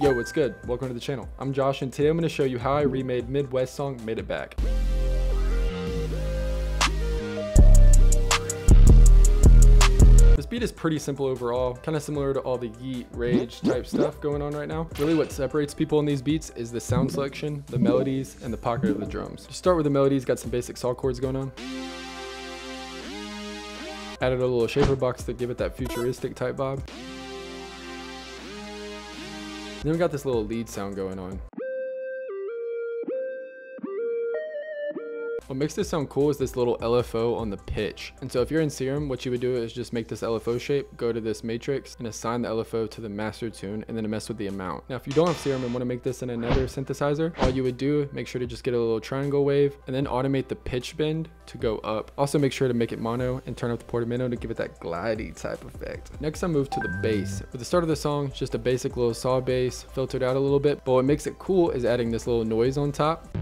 Yo, what's good? Welcome to the channel. I'm Josh and today I'm going to show you how I remade Midwxst song Made It Back. This beat is pretty simple overall, kind of similar to all the yeet, rage type stuff going on right now. Really what separates people in these beats is the sound selection, the melodies, and the pocket of the drums. To start with the melodies, got some basic saw chords going on. Added a little ShaperBox to give it that futuristic type vibe. Then we got this little lead sound going on. What makes this sound cool is this little LFO on the pitch. And so if you're in Serum, what you would do is just make this LFO shape, go to this matrix and assign the LFO to the master tune and then mess with the amount. Now, if you don't have Serum and want to make this in another synthesizer, all you would do, make sure to just get a little triangle wave and then automate the pitch bend to go up. Also make sure to make it mono and turn up the portamento to give it that glidey type effect. Next I move to the bass. With the start of the song, just a basic little saw bass filtered out a little bit, but what makes it cool is adding this little noise on top.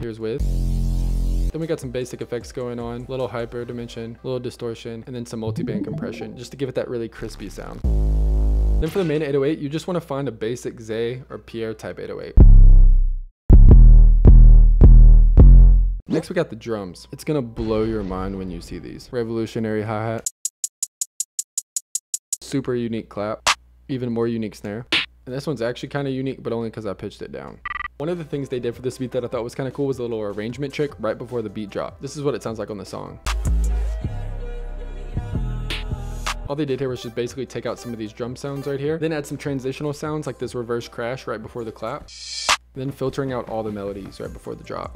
Here's with. Then we got some basic effects going on, little hyper dimension, little distortion, and then some multi-band compression, just to give it that really crispy sound. Then for the main 808, you just want to find a basic Zay or Pierre type 808. Next we got the drums. It's gonna blow your mind when you see these. Revolutionary hi-hat. Super unique clap. Even more unique snare. And this one's actually kind of unique, but only because I pitched it down. One of the things they did for this beat that I thought was kind of cool was a little arrangement trick right before the beat drop. This is what it sounds like on the song. All they did here was just basically take out some of these drum sounds right here, then add some transitional sounds like this reverse crash right before the clap, then filtering out all the melodies right before the drop.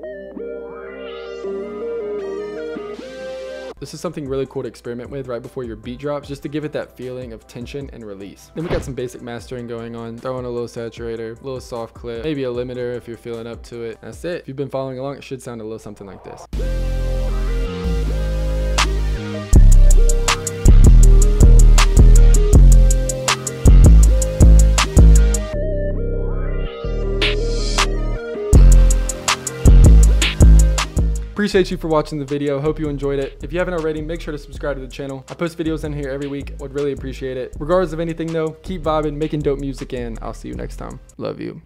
This is something really cool to experiment with right before your beat drops, just to give it that feeling of tension and release. Then we got some basic mastering going on. Throw in a little saturator, a little soft clip, maybe a limiter if you're feeling up to it. That's it. If you've been following along, it should sound a little something like this. Appreciate you for watching the video. Hope you enjoyed it. If you haven't already, make sure to subscribe to the channel. I post videos in here every week. Would really appreciate it. Regardless of anything though, keep vibing, making dope music, and I'll see you next time. Love you.